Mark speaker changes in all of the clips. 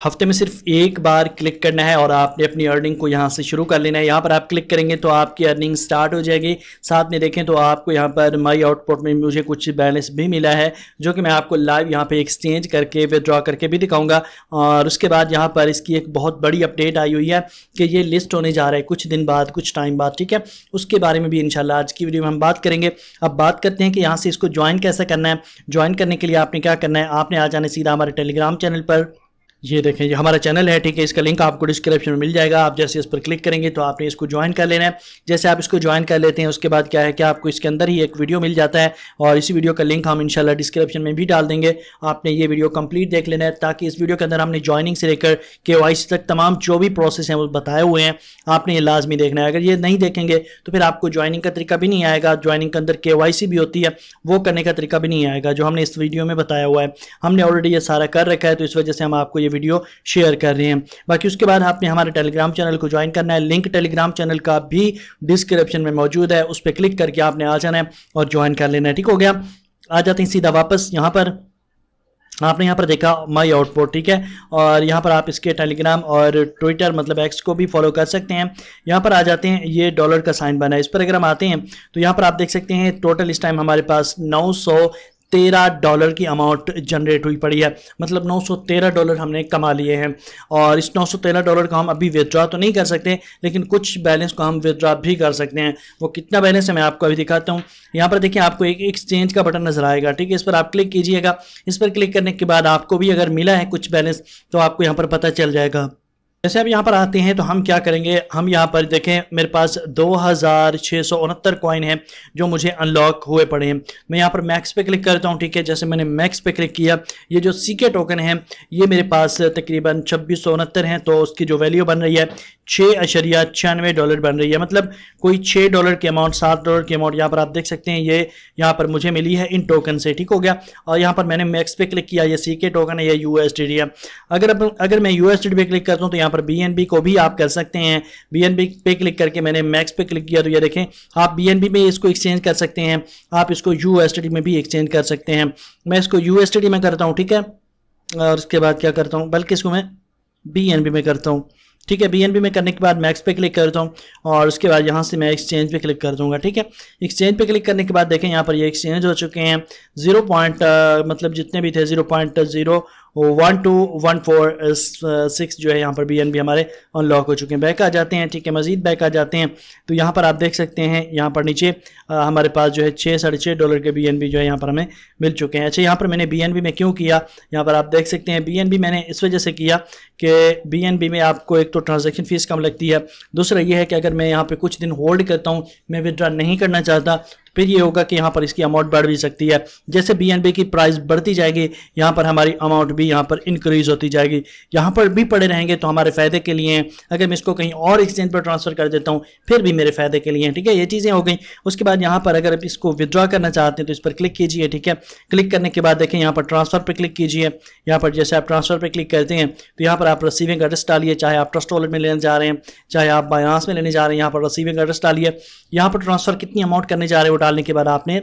Speaker 1: हफ़्ते में सिर्फ़ एक बार क्लिक करना है और आपने अपनी अर्निंग को यहाँ से शुरू कर लेना है। यहाँ पर आप क्लिक करेंगे तो आपकी अर्निंग स्टार्ट हो जाएगी। साथ में देखें तो आपको यहाँ पर माई आउटपुट में मुझे कुछ बैलेंस भी मिला है, जो कि मैं आपको लाइव यहाँ पे एक्सचेंज करके विदड्रॉ करके भी दिखाऊँगा। और उसके बाद यहाँ पर इसकी एक बहुत बड़ी अपडेट आई हुई है कि ये लिस्ट होने जा रहा है कुछ दिन बाद, कुछ टाइम बाद, ठीक है? उसके बारे में भी इनशाला आज की वीडियो में हम बात करेंगे। अब बात करते हैं कि यहाँ से इसको ज्वाइन कैसे करना है। ज्वाइन करने के लिए आपने क्या करना है? आपने आ जाना सीधा हमारे टेलीग्राम चैनल पर। ये देखें ये हमारा चैनल है, ठीक है, इसका लिंक आपको डिस्क्रिप्शन में मिल जाएगा। आप जैसे इस पर क्लिक करेंगे तो आपने इसको ज्वाइन कर लेना है। जैसे आप इसको ज्वाइन कर लेते हैं, उसके बाद क्या है कि आपको इसके अंदर ही एक वीडियो मिल जाता है और इसी वीडियो का लिंक हम इंशाल्लाह डिस्क्रिप्शन में भी डाल देंगे। आपने ये वीडियो कंप्लीट देख लेना है, ताकि इस वीडियो के अंदर हमने ज्वाइनिंग से लेकर के तक तमाम जो भी प्रोसेस हैं, वो बताए हुए हैं, आपने ये लाजमी देखना है। अगर ये नहीं देखेंगे तो फिर आपको ज्वाइनिंग का तरीका भी नहीं आएगा। ज्वाइनिंग के अंदर के भी होती है, वो करने का तरीका भी नहीं आएगा, जो हमने इस वीडियो में बताया हुआ है। हमने ऑलरेडी ये सारा कर रखा है तो इस वजह से हम आपको ये वीडियो शेयर कर रहे हैं। बाकी उसके बाद आपने हमारे टेलीग्राम चैनल को ज्वाइन करना है। लिंक टेलीग्राम चैनल का भी डिस्क्रिप्शन में मौजूद है। उस पर क्लिक करके आपने आ जाना है और ज्वाइन कर लेना है। ठीक हो गया? आ जाते हैं सीधा वापस। यहाँ पर आपने यहाँ पर देखा माई आउटपुट ठीक है? और यहाँ पर आप इसके टेलीग्राम और ट्विटर मतलब एक्स को भी फॉलो कर सकते हैं। यहाँ पर आ जाते हैं। ये डॉलर का साइन बना है। इस पर अगर हम आते हैं तो यहाँ पर आप देख सकते हैं टोटल इस टाइम हमारे पास तेरह डॉलर की अमाउंट जनरेट हुई पड़ी है। मतलब नौ सौ तेरह डॉलर हमने कमा लिए हैं। और इस नौ सौ तेरह डॉलर को हम अभी विदड्रॉ तो नहीं कर सकते, लेकिन कुछ बैलेंस को हम विदड्रॉ भी कर सकते हैं। वो कितना बैलेंस है मैं आपको अभी दिखाता हूँ। यहाँ पर देखिए आपको एक एक्सचेंज का बटन नज़र आएगा, ठीक है? इस पर आप क्लिक कीजिएगा। इस पर क्लिक करने के बाद आपको भी अगर मिला है कुछ बैलेंस तो आपको यहाँ पर पता चल जाएगा। जैसे अब यहाँ पर आते हैं तो हम क्या करेंगे? हम यहाँ पर देखें, मेरे पास दो हज़ार छः सौ उनहत्तर कॉइन है जो मुझे अनलॉक हुए पड़े हैं। मैं यहाँ पर मैक्स पे क्लिक करता हूँ, ठीक है? जैसे मैंने मैक्स पे क्लिक किया, ये जो सीके टोकन है, ये मेरे पास तकरीबन छब्बीस सौ उनहत्तर हैं तो उसकी जो वैल्यू बन रही है छः अशरिया छियानवे डॉलर बन रही है। मतलब कोई छः डॉलर के अमाउंट सात डॉलर के अमाउंट यहाँ पर आप देख सकते हैं, ये यहाँ पर मुझे मिली है इन टोकन से, ठीक हो गया? और यहाँ पर मैंने मैक्स पे क्लिक किया, ये सी के टोकन है, या यू एस है। अगर अब, अगर मैं यूएसडी पे क्लिक करता हूँ तो यहाँ पर बीएनबी को भी आप कर सकते हैं। बीएनबी पे क्लिक करके मैंने मैक्स पे क्लिक किया तो ये देखें, आप बीएनबी में इसको एक्सचेंज कर सकते हैं। आप इसको यू में भी एक्सचेंज कर सकते हैं। मैं इसको यू में करता हूँ, ठीक है? और उसके बाद क्या करता हूँ, बल्कि इसको मैं बीएनबी में करता हूँ। ठीक है बीएनबी में करने के बाद मैक्स पे क्लिक करता हूँ और उसके बाद यहाँ से मैं एक्सचेंज पे क्लिक कर दूँगा, ठीक है? एक्सचेंज पे क्लिक करने के बाद देखें, यहाँ पर ये एक्सचेंज हो चुके हैं। ज़ीरो पॉइंट मतलब जितने भी थे zero point zero one two one four six जो है यहाँ पर बी एन बी हमारे अनलॉक हो चुके हैं। बैक आ जाते हैं ठीक है मज़ीद बैक आ जाते हैं। तो यहाँ पर आप देख सकते हैं यहाँ पर नीचे आ, हमारे पास जो है छः साढ़े छः डॉलर के बी एन बी जो है यहाँ पर हमें मिल चुके हैं। अच्छा यहाँ पर मैंने बी एन बी में क्यों किया? यहाँ पर आप देख सकते हैं बी एन बी मैंने इस वजह से किया कि बी एन बी में आपको एक तो ट्रांजेक्शन फ़ीस कम लगती है। दूसरा ये है कि अगर मैं यहाँ पर कुछ दिन होल्ड करता हूँ मैं विदड्रा नहीं करना चाहता फिर ये होगा कि यहाँ पर इसकी अमाउंट बढ़ भी सकती है जैसे बी की प्राइस बढ़ती जाएगी यहाँ पर हमारी अमाउंट भी यहाँ पर इंक्रीज होती जाएगी यहाँ पर भी पड़े रहेंगे तो हमारे फ़ायदे के लिए अगर मैं इसको कहीं और एक्सचेंज पर ट्रांसफ़र कर देता हूँ फिर भी मेरे फ़ायदे के लिए ठीक है ये चीज़ें हो गई उसके बाद यहाँ पर अगर आप इसको विदड्रॉ करना चाहते हैं तो इस पर क्लिक कीजिए ठीक है क्लिक करने के बाद देखें यहाँ पर ट्रांसफ़र पर क्लिक कीजिए यहाँ पर जैसे आप ट्रांसफ़र पर क्लिक करते हैं तो यहाँ पर आप रिसीविंग एड्रेस डालिए चाहे आप ट्रस्ट वॉलेट में लेने जा रहे हैं चाहे आप बायनास में लेने जा रहे हैं यहाँ पर रिसीविंग एड्रेस डालिए यहाँ पर ट्रांसफ़र कितनी अमाउंट करने जा रहे हैं डालने के बाद आपने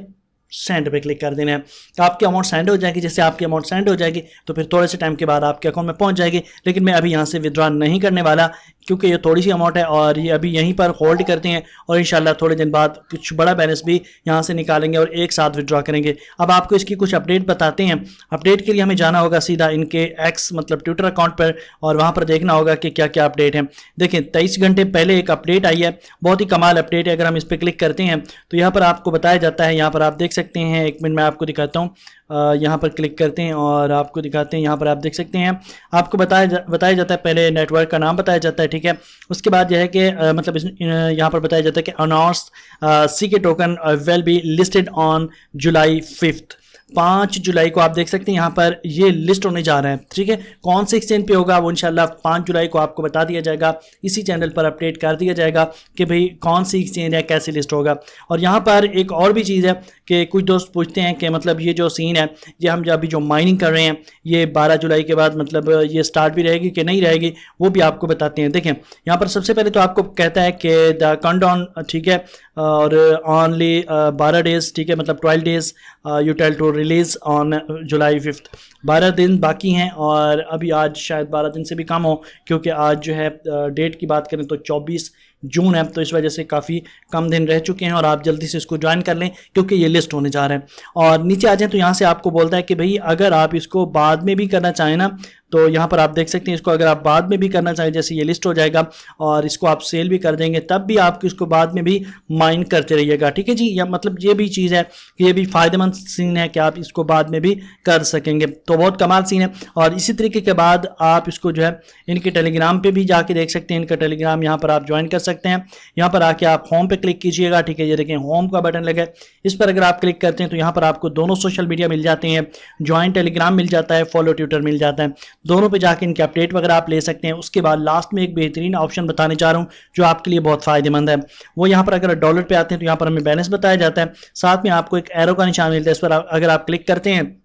Speaker 1: सेंड पे क्लिक कर देना है। तो आपकी अमाउंट सेंड हो जाएगी। जैसे आपकी अमाउंट सेंड हो जाएगी तो फिर थोड़े से टाइम के बाद आपके अकाउंट में पहुँच जाएगी। लेकिन मैं अभी यहाँ से विद्रॉ नहीं करने वाला। क्योंकि ये थोड़ी सी अमाउंट है और ये अभी यहीं पर होल्ड करते हैं और इन थोड़े दिन बाद कुछ बड़ा बैलेंस भी यहाँ से निकालेंगे और एक साथ विड्रॉ करेंगे। अब आपको इसकी कुछ अपडेट बताते हैं। अपडेट के लिए हमें जाना होगा सीधा इनके एक्स मतलब ट्विटर अकाउंट पर और वहाँ पर देखना होगा कि क्या क्या अपडेट है। देखें तेईस घंटे पहले एक अपडेट आई है। बहुत ही कमाल अपडेट है अगर हम इस पर क्लिक करते हैं तो यहाँ पर आपको बताया जाता है। यहाँ पर आप देख सकते हैं एक मिनट मैं आपको दिखाता हूँ। यहाँ पर क्लिक करते हैं और आपको दिखाते हैं। यहाँ पर आप देख सकते हैं। आपको बताया जा, बताया जाता है पहले नेटवर्क का नाम बताया जाता है ठीक है? उसके बाद यह है कि मतलब यहाँ पर बताया जाता है कि अनाउंस सी के token will be listed on July fifth पाँच जुलाई को आप देख सकते हैं, यहाँ पर ये लिस्ट होने जा रहे हैं। ठीक है? कौन से एक्सचेंज पे होगा, वो इंशाल्लाह पाँच जुलाई को आपको बता दिया जाएगा। इसी चैनल पर अपडेट कर दिया जाएगा कि भाई कौन सी एक्सचेंज है, कैसे लिस्ट होगा। और यहाँ पर एक और भी चीज़ है कि कुछ दोस्त पूछते हैं कि मतलब ये जो सीन है, ये हम अभी जो माइनिंग कर रहे हैं, ये बारह जुलाई के बाद मतलब ये स्टार्ट भी रहेगी कि नहीं रहेगी, वो भी आपको बताते हैं। देखें, यहाँ पर सबसे पहले तो आपको कहता है कि द कंडॉन ठीक है? और ऑनली बारह डेज़ ठीक है? मतलब twelve days you tell to release on July fifth बारह दिन बाकी हैं और अभी आज शायद बारह दिन से भी कम हो, क्योंकि आज जो है डेट की बात करें तो चौबीस जून है तो इस वजह से काफ़ी कम दिन रह चुके हैं और आप जल्दी से इसको ज्वाइन कर लें, क्योंकि ये लिस्ट होने जा रहे हैं। और नीचे आ जाए तो यहाँ से आपको बोलता है कि भाई, अगर आप इसको बाद में भी करना चाहें ना तो यहाँ पर आप देख सकते हैं, इसको अगर आप बाद में भी करना चाहें, जैसे ये लिस्ट हो जाएगा और इसको आप सेल भी कर देंगे, तब भी आप इसको बाद में भी माइन करते रहिएगा, ठीक है जी? या मतलब ये भी चीज़ है कि ये भी फ़ायदेमंद सीन है कि आप इसको बाद में भी कर सकेंगे। तो बहुत कमाल सीन है और इसी तरीके के बाद आप इसको जो है, इनके टेलीग्राम पर भी जाके देख सकते हैं। इनका टेलीग्राम यहाँ पर आप ज्वाइन कर सकते हैं। यहाँ पर आके आप होम पर क्लिक कीजिएगा, ठीक है? ये देखें होम का बटन लगे इस पर अगर आप क्लिक करते हैं तो यहाँ पर आपको दोनों सोशल मीडिया मिल जाते हैं। ज्वाइन टेलीग्राम मिल जाता है फॉलो ट्विटर मिल जाता है। दोनों पे जाके इनके अपडेट वगैरह आप ले सकते हैं। उसके बाद लास्ट में एक बेहतरीन ऑप्शन बताने चाह रहा हूँ, जो आपके लिए बहुत फ़ायदेमंद है। वो यहाँ पर अगर डॉलर पे आते हैं तो यहाँ पर हमें बैलेंस बताया जाता है। साथ में आपको एक एरो का निशान मिलता है, इस पर अगर आप क्लिक करते हैं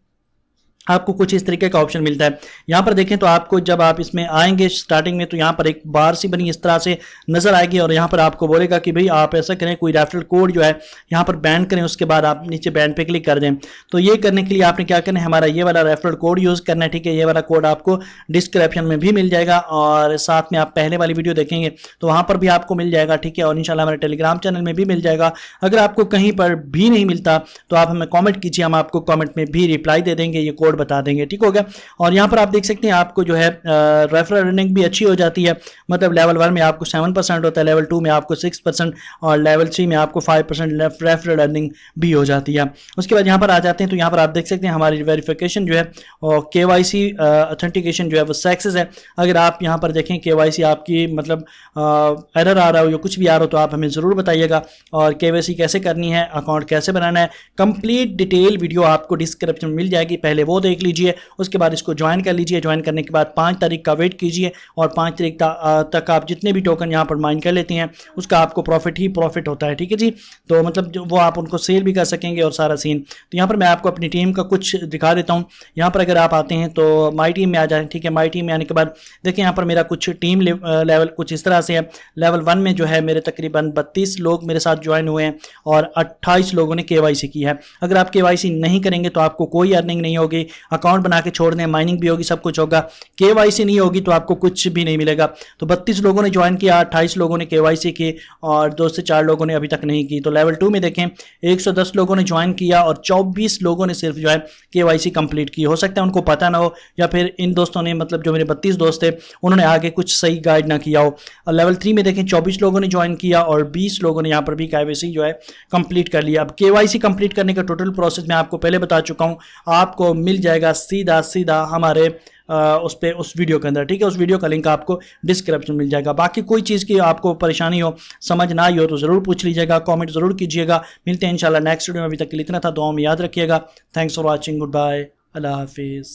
Speaker 1: आपको कुछ इस तरीके का ऑप्शन मिलता है। यहाँ पर देखें तो आपको जब आप इसमें आएँगे स्टार्टिंग में तो यहाँ पर एक बार सी बनी, इस तरह से नज़र आएगी और यहाँ पर आपको बोलेगा कि भाई आप ऐसा करें, कोई रेफरल कोड जो है, यहाँ पर बैन करें, उसके बाद आप नीचे बैन पे क्लिक कर दें। तो ये करने के लिए आपने क्या करना है, हमारा ये वाला रेफरल कोड यूज़ करना है, ठीक है? ये वाला कोड आपको डिस्क्रिप्शन में भी मिल जाएगा और साथ में आप पहले वाली वीडियो देखेंगे तो वहाँ पर भी आपको मिल जाएगा, ठीक है? और इनशाला हमारे टेलीग्राम चैनल में भी मिल जाएगा। अगर आपको कहीं पर भी नहीं मिलता तो आप हमें कॉमेंट कीजिए, हम आपको कॉमेंट में भी रिप्लाई दे देंगे, ये कोड बता देंगे, ठीक हो गया? और यहाँ पर आप देख सकते हैं, आपको जो है रेफरल अर्निंग भी अच्छी हो जाती है। मतलब लेवल वन में आपको सेवन परसेंट होता है लेवल टू में आपको सिक्स परसेंट और लेवल थ्री में आपको फाइव परसेंट रेफरल अर्निंग भी हो जाती है। उसके बाद यहाँ पर आ जाते हैं तो यहाँ पर आप देख सकते हैं, हमारी वेरिफिकेशन जो है, और के अथेंटिकेशन जो है, वो सक्सेस है। अगर आप यहाँ पर देखें के आपकी मतलब एरर आ रहा हो या कुछ भी आ रहा हो तो आप हमें ज़रूर बताइएगा। और के कैसे करनी है अकाउंट कैसे बनाना है कंप्लीट डिटेल वीडियो आपको डिस्क्रिप्शन मिल जाएगी। पहले वो देख लीजिए, उसके बाद इसको ज्वाइन कर लीजिए। ज्वाइन करने के बाद पाँच तारीख का वेट कीजिए और पाँच तारीख तक आप जितने भी टोकन यहाँ पर माइन कर लेते हैं, उसका आपको प्रॉफिट ही प्रॉफिट होता है, ठीक है जी? तो मतलब वो आप उनको सेल भी कर सकेंगे और सारा सीन तो यहाँ पर मैं आपको अपनी टीम का कुछ दिखा देता हूँ। यहाँ पर अगर आप आते हैं तो माई टीम में आ जाए, ठीक है? माई टीम में आने के बाद देखिए यहाँ पर मेरा कुछ टीम लेवल कुछ इस तरह से है। लेवल वन में जो है मेरे तकरीबन बत्तीस लोग मेरे साथ ज्वाइन हुए हैं और अट्ठाईस लोगों ने के की है। अगर आप के नहीं करेंगे तो आपको कोई अर्निंग नहीं होगी। अकाउंट बना के छोड़ दें माइनिंग भी होगी, सब कुछ होगा। केवाईसी नहीं होगी तो आपको कुछ भी नहीं मिलेगा। तो बत्तीस लोगों ने ज्वाइन किया, अट्ठाईस लोगों ने के की और दो से चार लोगों ने अभी तक नहीं की। तो लेवल टू में देखें 110 लोगों ने ज्वाइन किया और 24 लोगों ने सिर्फ़ जो है के कंप्लीट की। हो सकता है उनको पता ना हो या फिर इन दोस्तों ने मतलब जो मेरे बत्तीस दोस्त थे, उन्होंने आगे कुछ सही गाइड ना किया हो। और लेवल थ्री में देखें, चौबीस लोगों ने ज्वाइन किया और बीस लोगों ने यहाँ पर भी के जो है कंप्लीट कर लिया। अब के कंप्लीट करने का टोटल प्रोसेस मैं आपको पहले बता चुका हूँ। आपको मिल जाएगा सीधा सीधा हमारे उस पर उस वीडियो के अंदर, ठीक है? उस वीडियो का लिंक आपको डिस्क्रिप्शन मिल जाएगा। बाकी कोई चीज़ की आपको परेशानी हो, समझ ना आई हो तो ज़रूर पूछ लीजिएगा, कमेंट ज़रूर कीजिएगा। मिलते हैं इंशाल्लाह नेक्स्ट वीडियो में, अभी तक के लिए इतना था दुआ में याद रखिएगा। Thanks for watching good bye अल्लाह हाफिज़